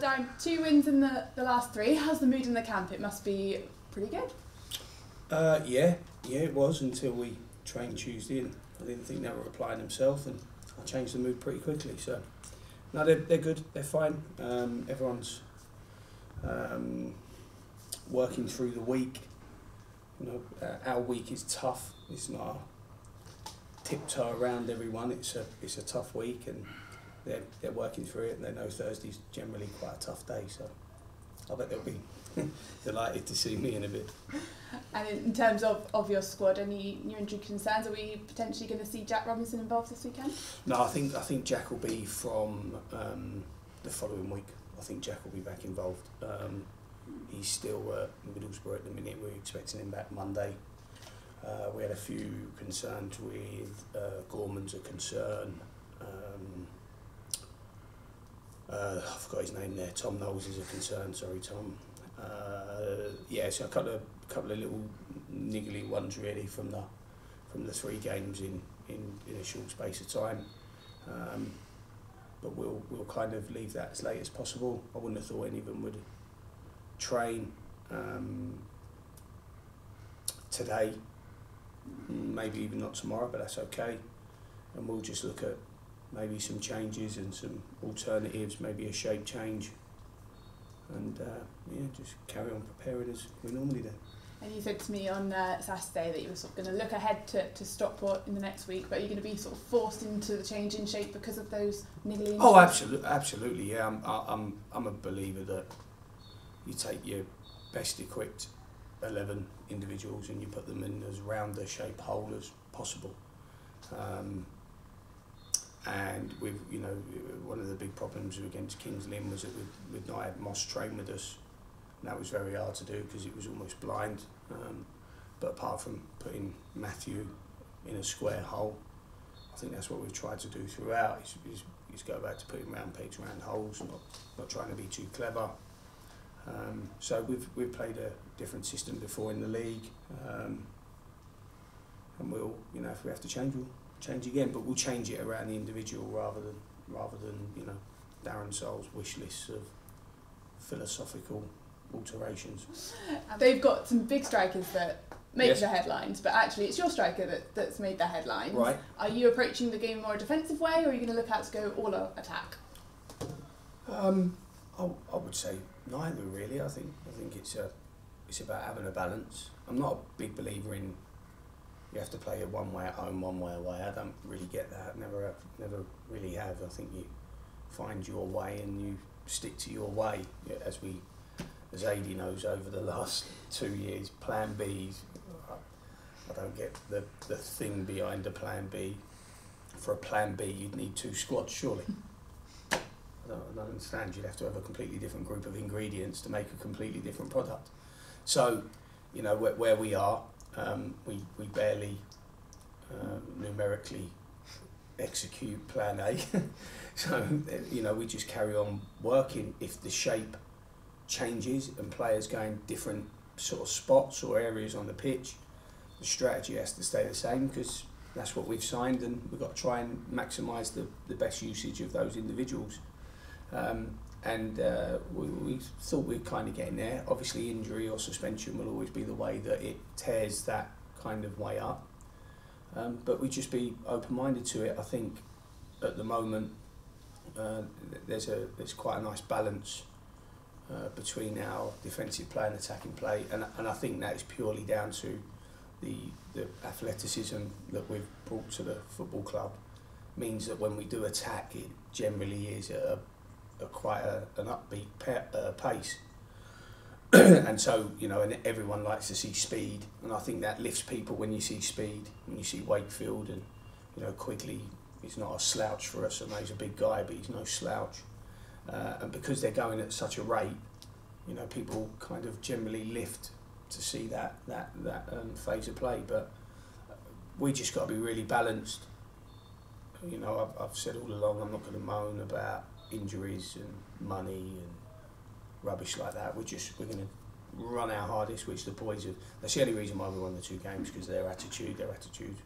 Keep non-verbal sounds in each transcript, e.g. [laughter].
Darren, two wins in the, the last three. How's the mood in the camp? It must be pretty good. Uh, yeah, yeah, it was until we trained Tuesday, and I didn't think they were applying themselves, and I changed the mood pretty quickly. So, no, they're, they're good, they're fine. Um, everyone's um, working through the week. You know, uh, our week is tough. It's not tiptoe around everyone. It's a it's a tough week, and they're they're working through it. And they know Thursday's generally quite a tough day. So, I bet they'll be [laughs] delighted to see me in a bit. And in terms of, of your squad, any new injury concerns? Are we potentially going to see Jack Robinson involved this weekend? No, I think I think Jack will be from um, the following week. I think Jack will be back involved. Um, he's still at Middlesbrough at the minute. We're expecting him back Monday. Uh, we had a few concerns with uh, Gorman's a concern. Um, uh, I forgot his name there. Tom Knowles is a concern. Sorry, Tom. Uh, yeah, so a couple of couple of little niggly ones really from the from the three games in, in, in a short space of time. Um, but we'll we'll kind of leave that as late as possible. I wouldn't have thought any of them would train um, today, maybe even not tomorrow, but that's okay. And we'll just look at maybe some changes and some alternatives, maybe a shape change, and uh, yeah, just carry on preparing as we normally do. And you said to me on uh, Saturday that you were sort of going to look ahead to, to Stockport in the next week, but are you going to be sort of forced into the change in shape because of those niggly Oh, absolutely, absolutely. Yeah, I'm, I'm, I'm a believer that you take your best equipped eleven individuals and you put them in as round a shape hole as possible. Um, and we've, you know, one of the big problems against Kings Lynn was that we'd, we'd not had Moss train with us. And that was very hard to do because it was almost blind. Um, but apart from putting Matthew in a square hole, I think that's what we've tried to do throughout. Is, is, is go back to putting round pegs round holes, not not trying to be too clever. Um, so we've we've played a different system before in the league, um, and we'll you know if we have to change, we'll change again. But we'll change it around the individual rather than rather than you know Darren Sarll's wish lists of philosophical alterations. [laughs] They've got some big strikers that make Yes. the headlines, but actually it's your striker that, that's made the headlines. Right. Are you approaching the game more a defensive way, or are you going to look out to go all out attack? Um, I, I would say neither really. I think I think it's a it's about having a balance. I'm not a big believer in you have to play it one way at home, one way away. I don't really get that. Never never really have. I think you find your way and you stick to your way. As we, as AD knows over the last [laughs] two years, Plan B. I don't get the the thing behind a Plan B. For a Plan B, you'd need two squads, surely. I don't, I don't understand. You'd have to have a completely different group of ingredients to make a completely different product. So, you know, where, where we are, um, we, we barely um, numerically execute plan A. [laughs] so, you know, we just carry on working. If the shape changes and players go in different sort of spots or areas on the pitch, the strategy has to stay the same because that's what we've signed and we've got to try and maximise the, the best usage of those individuals. Um, and uh, we, we thought we'd kind of getting there. Obviously, injury or suspension will always be the way that it tears that kind of way up. Um, but we just be open-minded to it. I think at the moment uh, there's a there's quite a nice balance uh, between our defensive play and attacking play, and and I think that is purely down to the the athleticism that we've brought to the football club. Means that when we do attack, it generally is a quite a, an upbeat pa- uh, pace. [clears throat] and so, you know, and everyone likes to see speed, and I think that lifts people when you see speed, when you see Wakefield and, you know, Quigley, he's not a slouch for us, know he's a big guy, but he's no slouch. Uh, and because they're going at such a rate, you know, people kind of generally lift to see that, that, that um, phase of play, but we just got to be really balanced. You know, I've, I've said all along, I'm not going to moan about injuries and money and rubbish like that. We're just we're going to run our hardest, which the boys have. That's the only reason why we won the two games because their attitude, their attitude.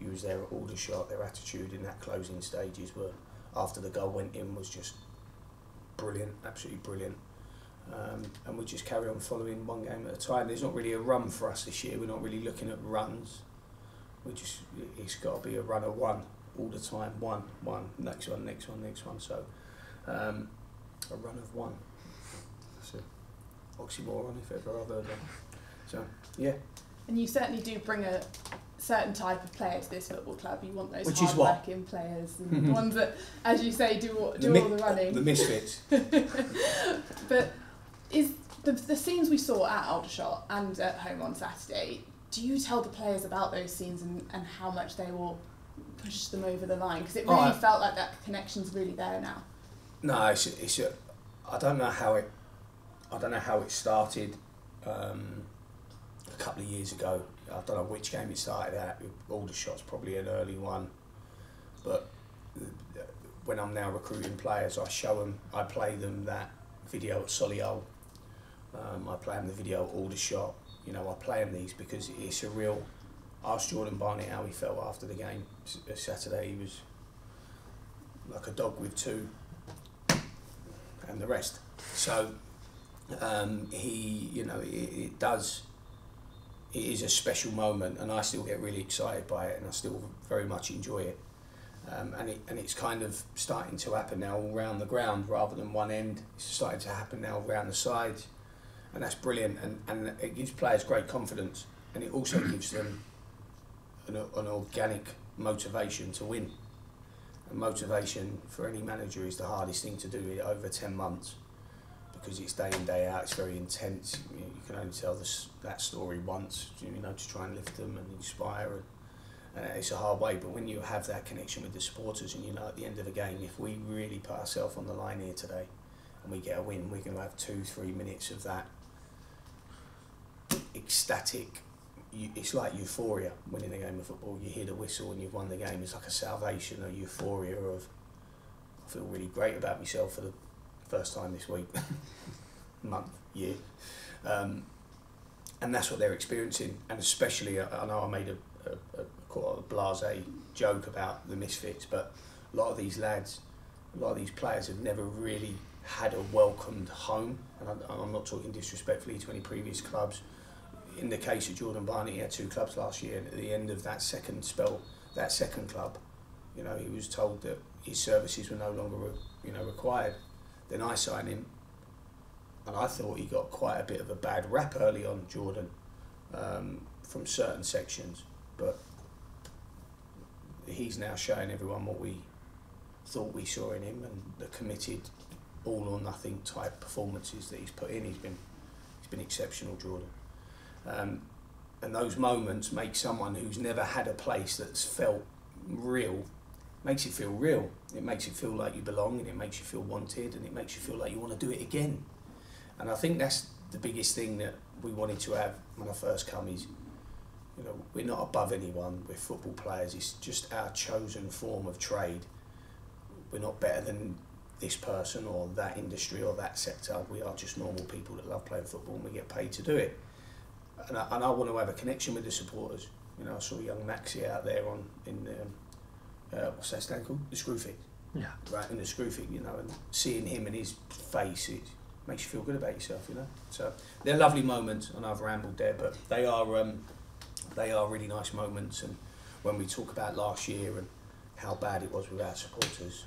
You was there at Aldershot. Their attitude in that closing stages were after the goal went in was just brilliant, absolutely brilliant. Um, and we just carry on following one game at a time. There's not really a run for us this year. We're not really looking at runs. We just it's got to be a run of one all the time. One, one, next one, next one, next one. So um, a run of one. That's an oxymoron if ever I've heard one. So yeah. And you certainly do bring a certain type of player to this football club. You want those Which hard-working players, and the ones that, as you say, do all, do The mi- all the running. The misfits. [laughs] but is the, the scenes we saw at Aldershot and at home on Saturday, do you tell the players about those scenes and, and how much they will push them over the line? Because it Oh, really I- felt like that connection's really there now. No, it's it's a, I don't know how it. I don't know how it started. Um, a couple of years ago, I don't know which game it started at. Aldershot's probably an early one, but when I'm now recruiting players, I show them. I play them that video at Solihull. Um, I play them the video at Aldershot. You know, I play them these because it's a real. I asked Jordan Barnett how he felt after the game Saturday. He was like a dog with two and the rest. So um, he, you know, it, it does. It is a special moment, and I still get really excited by it, and I still very much enjoy it. Um, and it and it's kind of starting to happen now all round the ground rather than one end. It's starting to happen now around the sides, and that's brilliant. And, and it gives players great confidence, and it also gives them an, an organic motivation to win. And motivation for any manager is the hardest thing to do over 10 months because it's day in, day out, it's very intense. You, know, you can only tell this, that story once, you know, to try and lift them and inspire. And, uh, it's a hard way, but when you have that connection with the supporters and you know at the end of the game, if we really put ourselves on the line here today and we get a win, we're going to have two, three minutes of that ecstatic you, it's like euphoria winning a game of football. You hear the whistle and you've won the game. It's like a salvation, a euphoria of I feel really great about myself for the first time this week, [laughs] month, year, um, and that's what they're experiencing. And especially, I, know I made a, a, a quite a blasé joke about the misfits, but a lot of these lads, a lot of these players have never really had a welcomed home, and I, I'm not talking disrespectfully to any previous clubs in the case of Jordan Barnett, he had two clubs last year, and at the end of that second spell, that second club, you know, he was told that his services were no longer, you know, required. Then I signed him, and I thought he got quite a bit of a bad rap early on, Jordan, um, from certain sections, but he's now showing everyone what we thought we saw in him, and the committed, all or nothing type performances that he's put in. He's been, he's been exceptional, Jordan. Um, and those moments make someone who's never had a place that's felt real, makes it feel real. It makes it feel like you belong and it makes you feel wanted and it makes you feel like you want to do it again. And I think that's the biggest thing that we wanted to have when I first come is, you know, we're not above anyone, we're football players, it's just our chosen form of trade. We're not better than this person or that industry or that sector. We are just normal people that love playing football and we get paid to do it and I, and I want to have a connection with the supporters. You know, I saw young Maxi out there on in um, uh, what's that stand called? The Screwfix. Yeah. Right in the Screwfix, you know, and seeing him and his face, it makes you feel good about yourself. You know, so they're lovely moments, and I've rambled there, but they are um, they are really nice moments. And when we talk about last year and how bad it was with our supporters,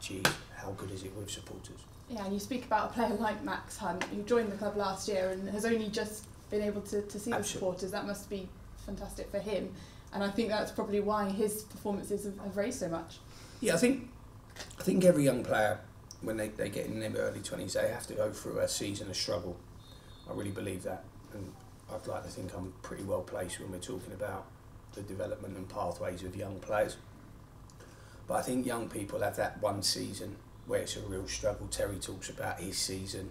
gee, how good is it with supporters? Yeah, and you speak about a player like Max Hunt, who joined the club last year and has only just been able to, to see the supporters. That must be fantastic for him. And I think that's probably why his performances have, have raised so much. Yeah, I think I think every young player when they, they get in their early twenties they have to go through a season of struggle. I really believe that and I'd like to think I'm pretty well placed when we're talking about the development and pathways of young players. But I think young people have that one season where it's a real struggle. Terry talks about his season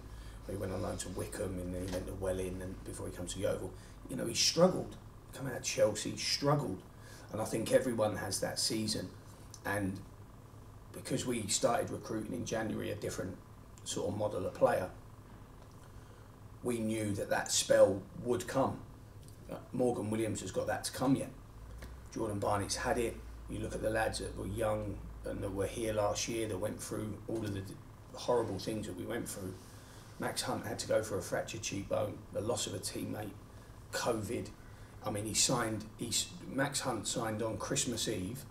he went on loan to Wycombe and then he went to Welling and before he came to Yeovil. You know, he struggled. Coming out of Chelsea, struggled. And I think everyone has that season. And because we started recruiting in January a different sort of model of player, we knew that that spell would come. Morgan Williams has got that to come yet. Jordan Barnett's had it. You look at the lads that were young and that were here last year that went through all of the horrible things that we went through. Max Hunt had to go for a fractured cheekbone, the loss of a teammate, COVID. I mean, he signed. He, Max Hunt signed on Christmas Eve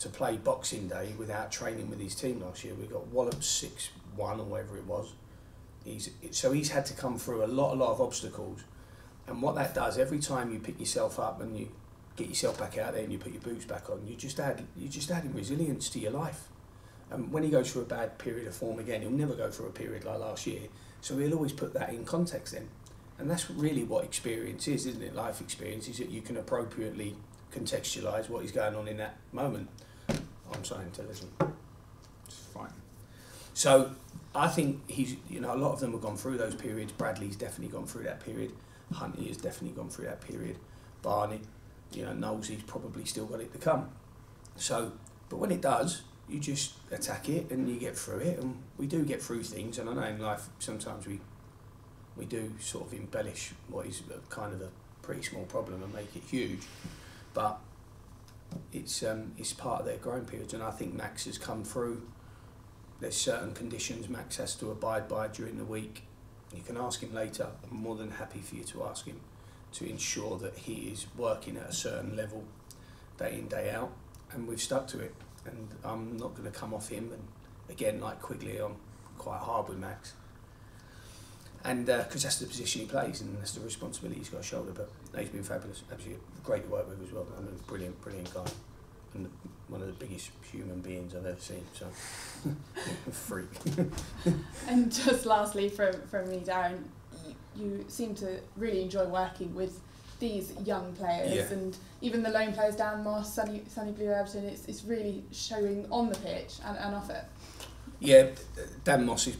to play Boxing Day without training with his team last year. We got walloped six one or whatever it was. He's so he's had to come through a lot, a lot of obstacles, and what that does every time you pick yourself up and you get yourself back out there and you put your boots back on, you just add you just adding resilience to your life. And when he goes through a bad period of form again, he'll never go through a period like last year. So we'll always put that in context then. And that's really what experience is, isn't it? Life experience is that you can appropriately contextualise what is going on in that moment. I'm saying to listen. It's fine. So I think he's, you know, a lot of them have gone through those periods. Bradley's definitely gone through that period. Huntley has definitely gone through that period. Barney, you know, Knowles, he's probably still got it to come. So, but when it does, you just attack it and you get through it. And we do get through things. And I know in life sometimes we we do sort of embellish what is kind of a pretty small problem and make it huge. But it's um, it's part of their growing periods, and I think Max has come through. There's certain conditions Max has to abide by during the week. You can ask him later. I'm more than happy for you to ask him to ensure that he is working at a certain level, day in day out, and we've stuck to it. And I'm not going to come off him. And again, like Quigley, I'm quite hard with Max and because uh, that's the position he plays and that's the responsibility he's got to shoulder. But he's been fabulous, absolutely great to work with as well. I mean, brilliant, brilliant guy, and one of the biggest human beings I've ever seen. So, [laughs] freak. [laughs] and just lastly, from from me, Darren, you seem to really enjoy working with these young players Yeah. and even the lone players, Dan Moss, Sonny, Sonny Blu Lo-Everton, it's, it's really showing on the pitch and, and off it. Yeah, Dan Moss is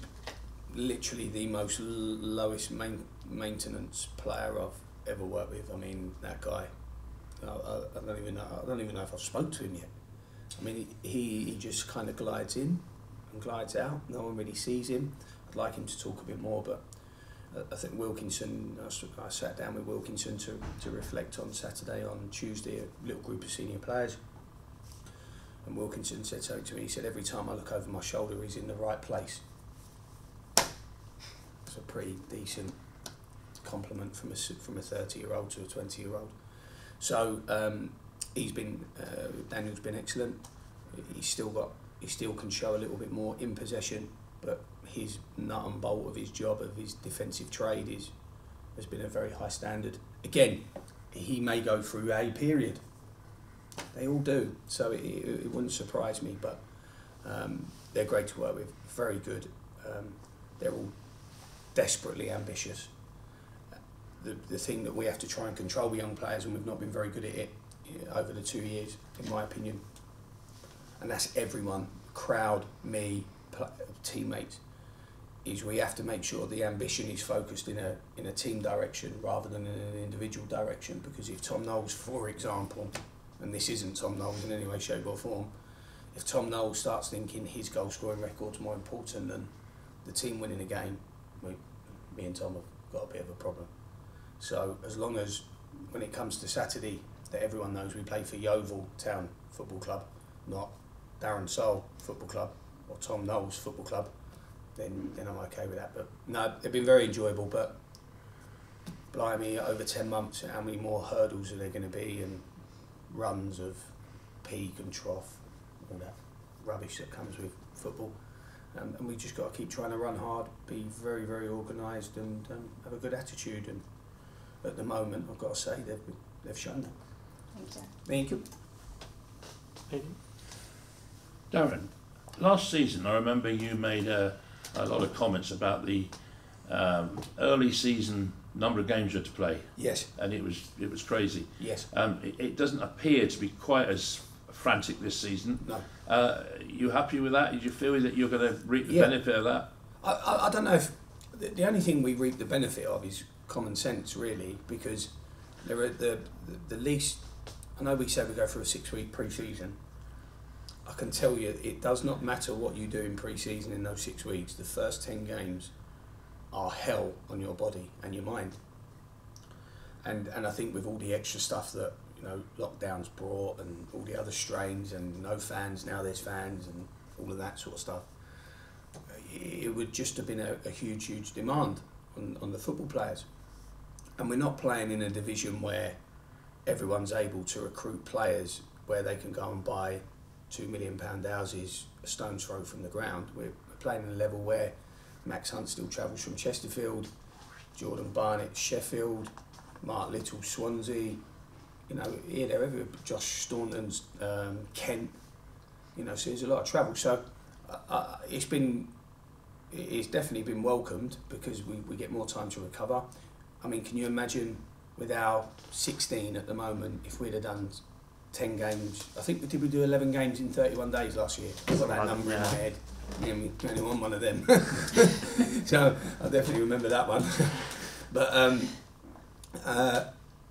literally the most lowest main- maintenance player I've ever worked with. I mean, that guy. I, I, don't even know. I don't even know if I've spoke to him yet. I mean, he, he just kind of glides in and glides out. No one really sees him. I'd like him to talk a bit more, but I think Wilkinson. I sat down with Wilkinson to, to reflect on Saturday, on Tuesday, a little group of senior players. And Wilkinson said something to me. He said, "Every time I look over my shoulder, he's in the right place." It's a pretty decent compliment from a from a thirty year old to a twenty year old. So um, he's been uh, Daniel's been excellent. He's still got he still can show a little bit more in possession, but his nut and bolt of his job of his defensive trade is has been a very high standard. Again, he may go through a period. They all do, so it, it, wouldn't surprise me. But um, they're great to work with, very good. Um, they're all desperately ambitious. The, the thing that we have to try and control with young players, and we've not been very good at it uh, over the two years, in my opinion. And that's everyone, crowd, me, teammates, is we have to make sure the ambition is focused in a in a team direction rather than in an individual direction. Because if Tom Knowles, for example, and this isn't Tom Knowles in any way, shape or form, if Tom Knowles starts thinking his goal scoring record's more important than the team winning a game, we, me and Tom have got a bit of a problem. So as long as when it comes to Saturday that everyone knows we play for Yeovil Town Football Club, not Darren Sarll Football Club or Tom Knowles Football Club, then then I'm okay with that. But no, they've been very enjoyable. But blimey, over ten months, how many more hurdles are there going to be and runs of peak and trough, all that rubbish that comes with football. Um, and we just got to keep trying to run hard, be very, very organised, and um, have a good attitude. And at the moment, I've got to say they've they've shown that. Thank you. Thank you. Darren, last season I remember you made a, a lot of comments about the um, early season number of games you had to play, Yes, and it was it was crazy. yes, Um, it, it doesn't appear to be quite as frantic this season. no. Uh, you happy with that? Did you feel that you're going to reap the Yeah. benefit of that? I, I, I don't know if the, the only thing we reap the benefit of is common sense, really, because there are the, the the least. I know we said we go through a six week pre season. I can tell you, it does not matter what you do in pre season in those six weeks. The first ten games are hell on your body and your mind. And and I think with all the extra stuff that you know lockdowns brought and all the other strains and no fans now there's fans and all of that sort of stuff it would just have been a, a huge, huge demand on, on the football players. And we're not playing in a division where everyone's able to recruit players where they can go and buy two million pound houses a stone's throw from the ground. We're, playing at a level where Max Hunt still travels from Chesterfield, Jordan Barnett, Sheffield, Mark Little, Swansea, you know, here, there, everywhere. Josh Staunton's, um, Kent, you know, so there's a lot of travel. So uh, uh, it's been, it's definitely been welcomed because we, we get more time to recover. I mean, can you imagine with our 16 at the moment, if we'd have done 10 games, I think we did we do 11 games in 31 days last year? I've got that number in my head. Yeah, we only won one of them. [laughs] so I definitely remember that one. [laughs] but um, uh,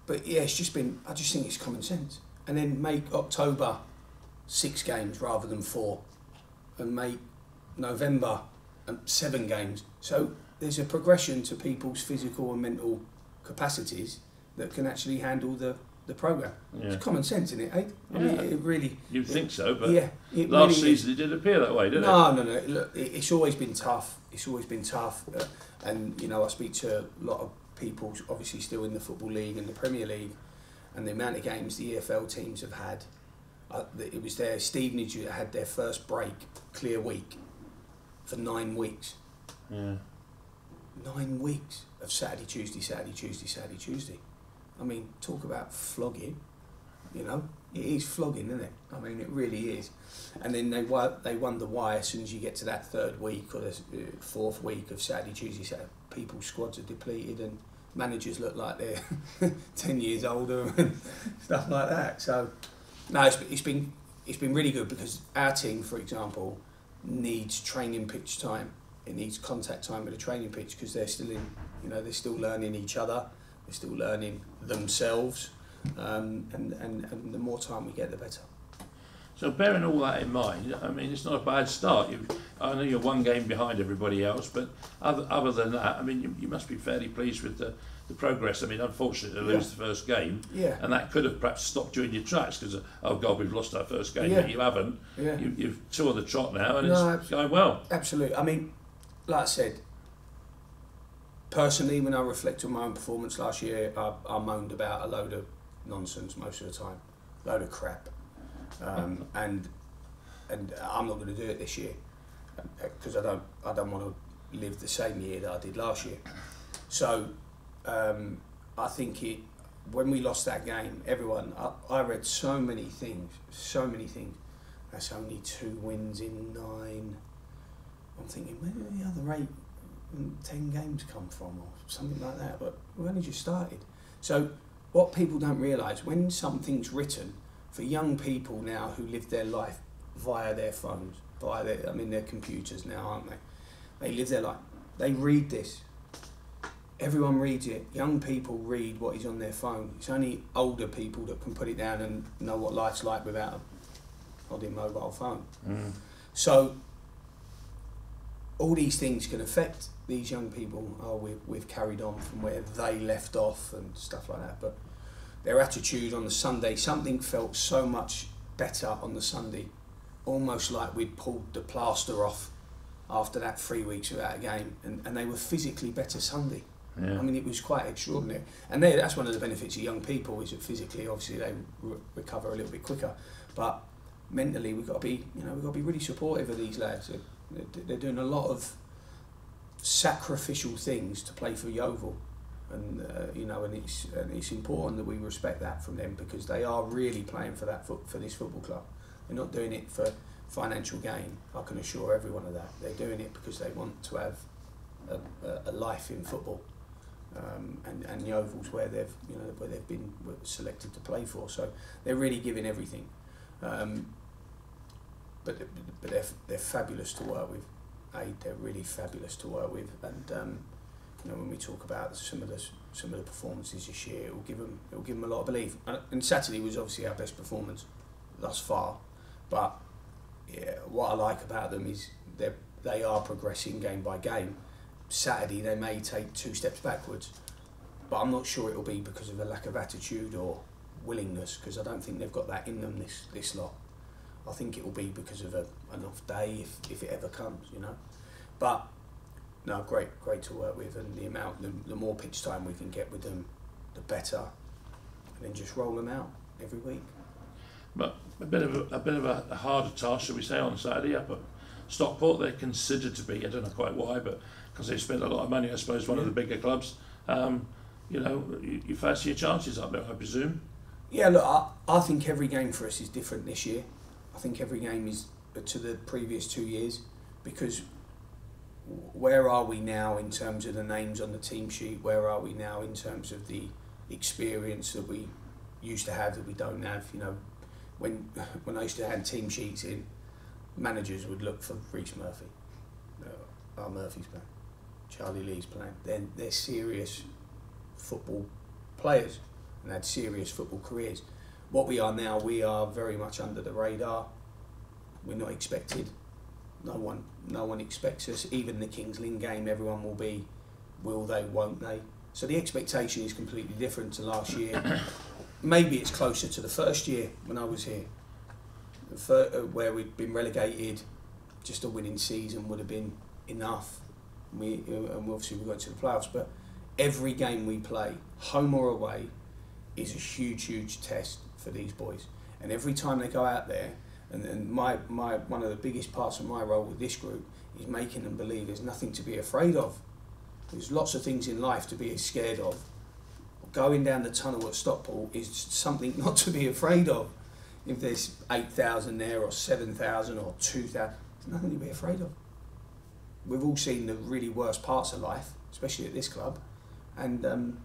but yeah, it's just been. I just think it's common sense. And then make October six games rather than four, and make November um, seven games. So there's a progression to people's physical and mental capacities that can actually handle the the program. Yeah. It's common sense, isn't it? Eh? I mean, Yeah. it really. You'd think so, but yeah, it last really is. season it didn't appear that way, didn't it? No, no, no. Look, it's always been tough. It's always been tough, uh, and you know, I speak to a lot of people, obviously still in the football league and the Premier League, and the amount of games the EFL teams have had. Uh, it was there. Stevenage that had their first break, clear week, for nine weeks. Yeah. Nine weeks of Saturday, Tuesday, Saturday, Tuesday, Saturday, Tuesday. I mean, talk about flogging. You know, it is flogging, isn't it? I mean, it really is. And then they they wonder why, as soon as you get to that third week or the uh, fourth week of Saturday, Tuesday, Saturday, people's squads are depleted and managers look like they're [laughs] ten years older [laughs] and stuff like that. So, no, it's, it's been it's been really good because our team, for example, needs training pitch time. It needs contact time with the training pitch because they're still in, you know, they're still learning each other. They're still learning themselves, um, and, and, and the more time we get, the better. So bearing all that in mind, I mean, it's not a bad start. You, I know you're one game behind everybody else, but other, other than that, I mean, you, you must be fairly pleased with the, the progress. I mean, unfortunately, to lose Yeah. the first game, Yeah, and that could have perhaps stopped you in your tracks because, oh God, we've lost our first game, Yeah. but you haven't. yeah. You, you've two on the trot now, and No, it's going well. Absolutely. I mean, like I said, personally, when I reflect on my own performance last year, I, I moaned about a load of nonsense most of the time, a load of crap, um, [laughs] and and I'm not going to do it this year because I don't I don't want to live the same year that I did last year. So um, I think it when we lost that game, everyone I, I read so many things, so many things. That's only two wins in nine. I'm thinking, where did the other eight, and ten games come from, or something like that? But we've only just started. So, what people don't realise when something's written for young people now who live their life via their phones, via their, I mean, their computers now, aren't they? They live their life. They read this. Everyone reads it. Young people read what is on their phone. It's only older people that can put it down and know what life's like without a holding mobile phone. Mm. So all these things can affect these young people. Oh, we've, we've carried on from where they left off and stuff like that. But their attitude on the Sunday, something felt so much better on the Sunday, almost like we'd pulled the plaster off after that three weeks without a game, and, and they were physically better Sunday. Yeah. I mean, it was quite extraordinary. And they, that's one of the benefits of young people is that physically, obviously, they re- recover a little bit quicker. But mentally, we've got to be, you know, we've got to be really supportive of these lads. They're, doing a lot of sacrificial things to play for Yeovil. And, uh, you know, and it's, and it's important that we respect that from them because they are really playing for that for this football club. They're not doing it for financial gain. I can assure everyone of that. They're doing it because they want to have a, a, life in football um, and and Yeovil's where they've you know where they've been selected to play for. So they're really giving everything. Um, but but they're they're fabulous to work with. They're really fabulous to work with, and um, you know when we talk about some of the some of the performances this year, it will give them it will give them a lot of belief. And, and Saturday was obviously our best performance thus far, but yeah, what I like about them is they they are progressing game by game. Saturday they may take two steps backwards, but I'm not sure it'll be because of a lack of attitude or willingness because I don't think they've got that in them this this lot. I think it will be because of a, an off day if, if it ever comes, you know. but no, great, great to work with, and the amount, the, the more pitch time we can get with them, the better, and then just roll them out every week. But a bit of a, a bit of a, a harder task, shall we say, on Saturday up at Stockport. They're considered to be, I don't know quite why, but because they spent a lot of money, I suppose, one of the bigger clubs. Um, you know, you, you fancy your chances up there, I presume. Yeah, look, I, I think every game for us is different this year. I think every game is to the previous two years because where are we now in terms of the names on the team sheet? Where are we now in terms of the experience that we used to have that we don't have? You know, when [laughs] when I used to hand team sheets in, managers would look for Rhys Murphy. Uh, our Murphy's playing, Charlie Lee's playing. Then they're serious football players and had serious football careers. What we are now, we are very much under the radar. We're not expected. No one, no one expects us. Even the Kings Lynn game, everyone will be, will they, won't they? So the expectation is completely different to last year. [coughs] Maybe it's closer to the first year when I was here, uh, where we'd been relegated. Just a winning season would have been enough. We uh, and obviously we got to the playoffs, but every game we play, home or away, is a huge, huge test for these boys. And every time they go out there, and, and my, my one of the biggest parts of my role with this group is making them believe there's nothing to be afraid of. There's lots of things in life to be scared of. Going down the tunnel at Stockport is something [laughs] not to be afraid of. If there's 8,000 there or 7,000 or 2,000, there's nothing to be afraid of. We've all seen the really worst parts of life, especially at this club, and um,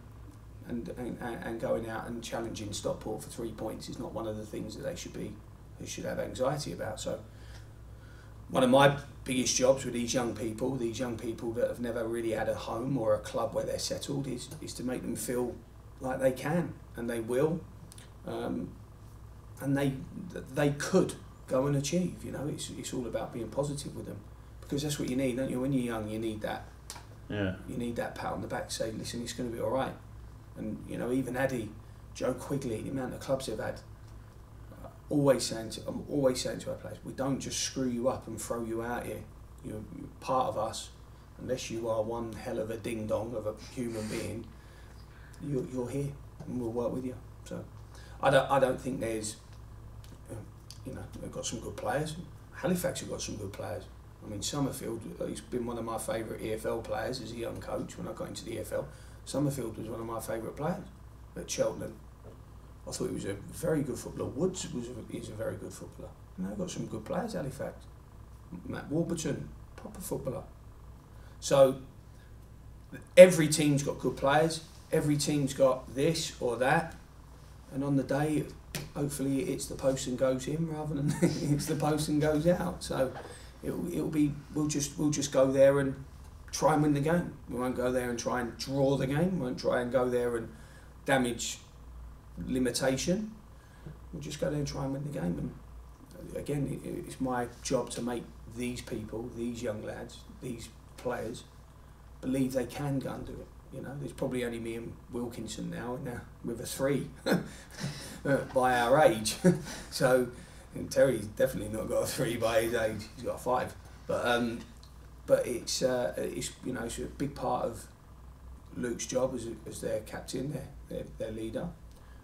and, and and going out and challenging Stockport for three points is not one of the things that they should be they should have anxiety about. So one of my biggest jobs with these young people, these young people that have never really had a home or a club where they're settled, is is to make them feel like they can and they will, um, and they they could go and achieve. You know, it's it's all about being positive with them because that's what you need, don't you? When you're young, you need that. Yeah. You need that pat on the back, say, listen, it's going to be all right. And you know, even Addy, Joe Quigley, the amount of clubs they've had. uh, Always saying to, I'm always saying to our players, we don't just screw you up and throw you out here. You're, you're part of us, unless you are one hell of a ding dong of a human being. You're, you're here, and we'll work with you. So, I don't, I don't think there's, uh, you know, they've got some good players. Halifax have got some good players. I mean, Summerfield, uh, he's been one of my favourite EFL players as a young coach when I got into the EFL. Summerfield was one of my favourite players at Cheltenham. I thought he was a very good footballer. Woods was a, is a very good footballer. And they've got some good players, Halifax. Matt Warburton, proper footballer. So every team's got good players. Every team's got this or that. And on the day, hopefully it's the post and goes in rather than [laughs] it's the post and goes out. So it'll, it'll be we'll just we'll just go there and try and win the game. We won't go there and try and draw the game. We won't try and go there and damage limitation. We'll just go there and try and win the game. And again, it's my job to make these people, these young lads, these players, believe they can go and do it. You know, there's probably only me and Wilkinson now, now with a three [laughs] uh, by our age. [laughs] so, and Terry's definitely not got a three by his age. He's got a five. But um, but it's uh, it's you know it's a big part of Luke's job as, as their captain, their, their their leader.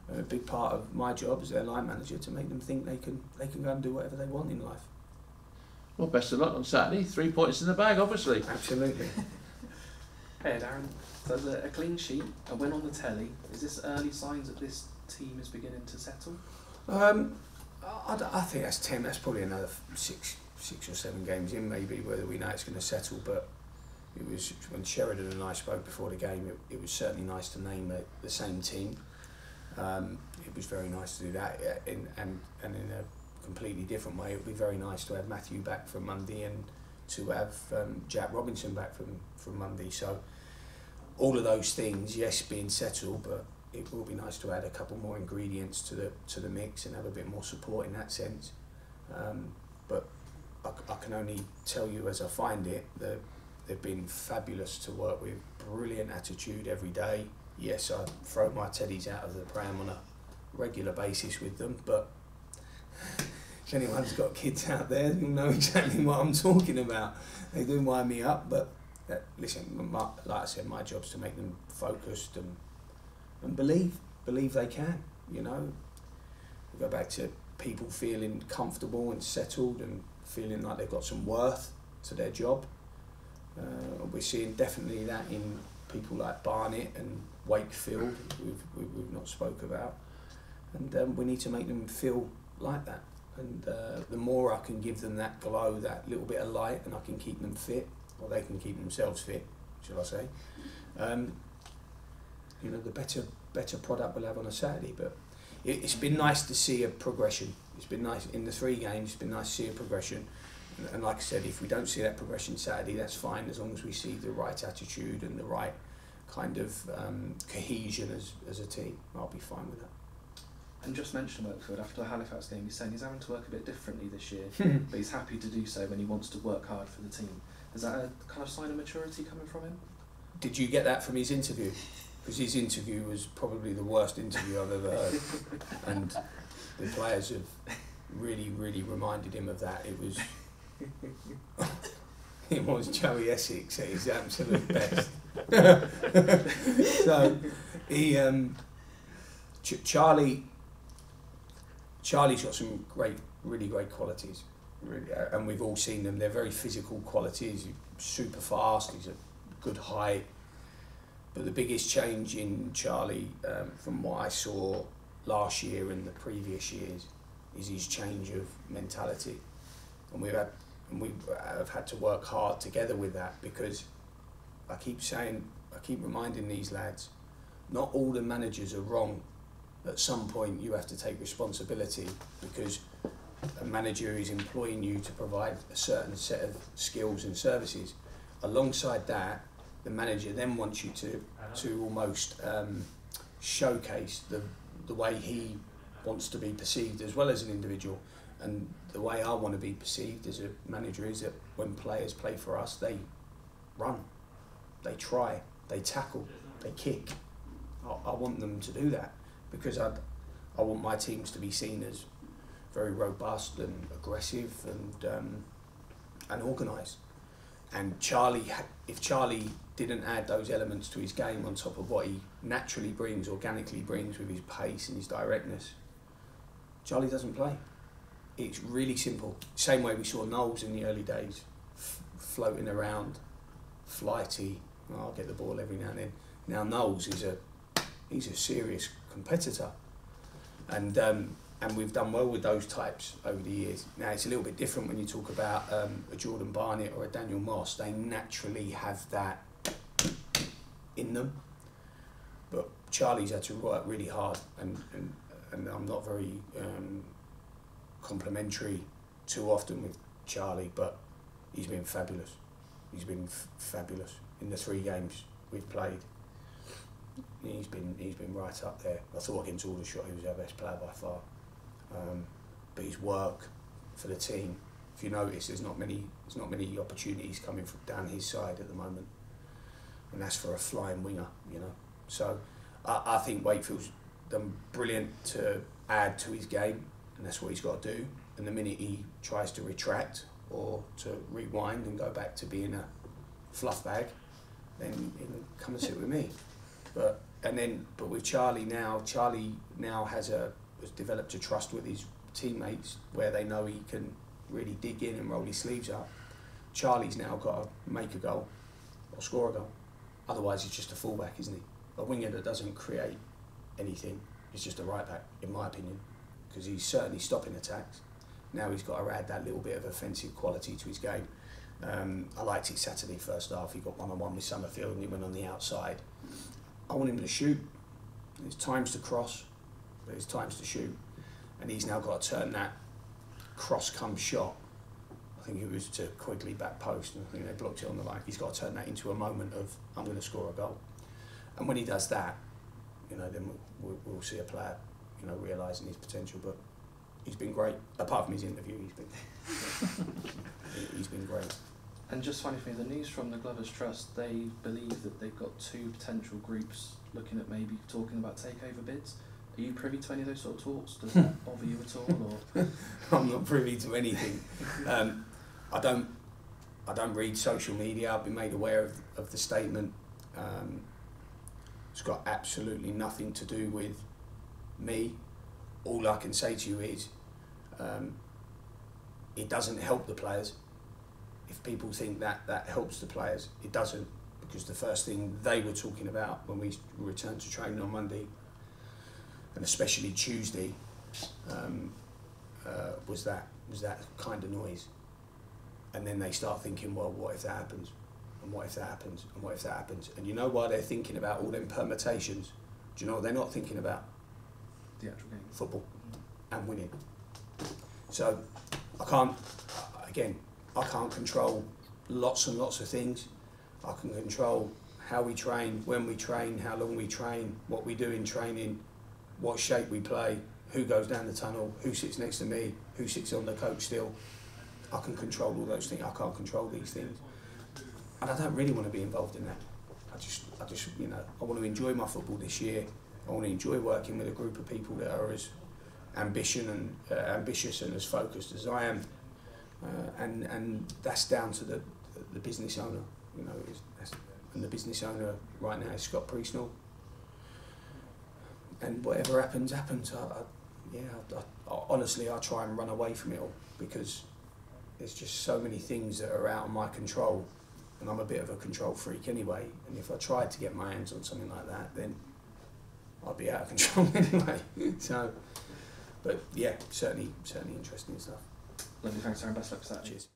And a big part of my job as their line manager to make them think they can they can go and do whatever they want in life. Well, best of luck on Saturday. Three points in the bag, obviously. Absolutely. [laughs] Hey Darren, so there's a, a clean sheet, a win on the telly. Is this early signs that this team is beginning to settle? Um, I, I think that's ten. That's probably another six, six or seven games in, maybe whether we know it's going to settle. But it was when Sheridan and I spoke before the game. It, it was certainly nice to name the, the same team. Um, it was very nice to do that, in, and and in a completely different way. It would be very nice to have Matthew back from Monday and to have um, Jack Robinson back from from Monday. So all of those things, yes, being settled, but it will be nice to add a couple more ingredients to the to the mix and have a bit more support in that sense. Um, I, I can only tell you as I find it that they've been fabulous to work with. Brilliant attitude every day. Yes, I throw my teddies out of the pram on a regular basis with them, but if anyone's got kids out there, you'll know exactly what I'm talking about. They do wind me up, but uh, listen, my, like I said, my job's to make them focused and and believe, believe they can. You know, we go back to people feeling comfortable and settled and feeling like they've got some worth to their job. Uh, we're seeing definitely that in people like Barnett and Wakefield, we've, we've, not spoke about. And um, we need to make them feel like that. And uh, the more I can give them that glow, that little bit of light, and I can keep them fit, or they can keep themselves fit, shall I say, um, you know, the better better product we'll have on a Saturday. But it, it's been nice to see a progression. It's been nice in the three games. It's been nice to see a progression. And, and like I said, if we don't see that progression Saturday, that's fine as long as we see the right attitude and the right kind of um, cohesion as, as a team. I'll be fine with that. And just mention Wakefield after the Halifax game, he's saying he's having to work a bit differently this year, [laughs] but he's happy to do so when he wants to work hard for the team. Is that a kind of sign of maturity coming from him? Did you get that from his interview? Because his interview was probably the worst interview I've ever heard. [laughs] and the players have really, really reminded him of that. It was [laughs] it was Joey Essex at his absolute [laughs] best. so he um, Ch- Charlie Charlie's got some great, really great qualities, really, uh, and we've all seen them. They're very physical qualities. He's super fast. He's a good height. But the biggest change in Charlie, um, from what I saw last year and the previous years, is his change of mentality, and we've had and we have had to work hard together with that because I keep saying, I keep reminding these lads, not all the managers are wrong. At some point, you have to take responsibility because a manager is employing you to provide a certain set of skills and services. Alongside that, the manager then wants you to to almost um, showcase the the way he wants to be perceived as well as an individual. And the way I want to be perceived as a manager is that when players play for us, they run, they try, they tackle, they kick. I, I want them to do that because I I want my teams to be seen as very robust and aggressive and um, and organised. And Charlie, if Charlie didn't add those elements to his game on top of what he naturally brings, organically brings with his pace and his directness, Charlie doesn't play. It's really simple. Same way we saw Knowles in the early days, floating around, flighty. Oh, I'll get the ball every now and then. Now Knowles is a he's a serious competitor, and um, and we've done well with those types over the years. Now it's a little bit different when you talk about um, a Jordan Barnett or a Daniel Moss. They naturally have that in them, Charlie's had to work really hard, and and, and I'm not very um, complimentary too often with Charlie, but he's been fabulous. He's been fabulous in the three games we've played. He's been he's been right up there. I thought against Aldershot he was our best player by far. Um, but his work for the team, if you notice, there's not many there's not many opportunities coming from down his side at the moment, and that's for a flying winger, you know. So I, I think Wakefield's done brilliant to add to his game, and that's what he's got to do. And the minute he tries to retract or to rewind and go back to being a fluff bag, then come and sit with me. But and then but with Charlie now, Charlie now has a has developed a trust with his teammates where they know he can really dig in and roll his sleeves up. Charlie's now got to make a goal or score a goal. Otherwise, he's just a fullback, isn't he? A winger that doesn't create anything is just a right back, in my opinion, because he's certainly stopping attacks. Now he's got to add that little bit of offensive quality to his game. Um, I liked it Saturday first half. He got one on one with Summerfield and he went on the outside. I want him to shoot. There's times to cross, but there's times to shoot, and he's now got to turn that cross come shot. I think it was to Quigley back post, and I think they blocked it on the line. He's got to turn that into a moment of I'm going to score a goal, and when he does that, you know, then we'll, we'll see a player, you know, realising his potential. But he's been great. Apart from his interview, he's been he- [laughs] he's been great. And just funny for me, the news from the Glovers Trust, they believe that they've got two potential groups looking at maybe talking about takeover bids. Are you privy to any of those sort of talks? Does that [laughs] bother you at all? Or [laughs] I'm not privy to anything. Um, I don't. I don't read social media. I've been made aware of, of the statement. Um, it's got absolutely nothing to do with me. All I can say to you is, um, it doesn't help the players. If people think that that helps the players, it doesn't, because the first thing they were talking about when we returned to training on Monday, and especially Tuesday, um, uh, was that was that kind of noise. And then they start thinking, well, what if that happens? And what if that happens? And what if that happens? And you know why they're thinking about all them permutations? Do you know what they're not thinking about? the actual game? Football and winning. So I can't, again, I can't control lots and lots of things. I can control how we train, when we train, how long we train, what we do in training, what shape we play, who goes down the tunnel, who sits next to me, who sits on the coach still. I can control all those things. I can't control these things, and I don't really want to be involved in that. I just, I just, you know, I want to enjoy my football this year. I want to enjoy working with a group of people that are as ambition and uh, ambitious and as focused as I am, uh, and and that's down to the the business owner. You know, and the business owner right now is Scott Priestnall. And whatever happens, happens. I, I, yeah, I, I, honestly, I try and run away from it all because there's just so many things that are out of my control, and I'm a bit of a control freak anyway. And if I tried to get my hands on something like that, then I'd be out of [laughs] control anyway. [laughs] so, but yeah, certainly, certainly interesting stuff. Lovely, thanks, Aaron. Best luck for that. Cheers.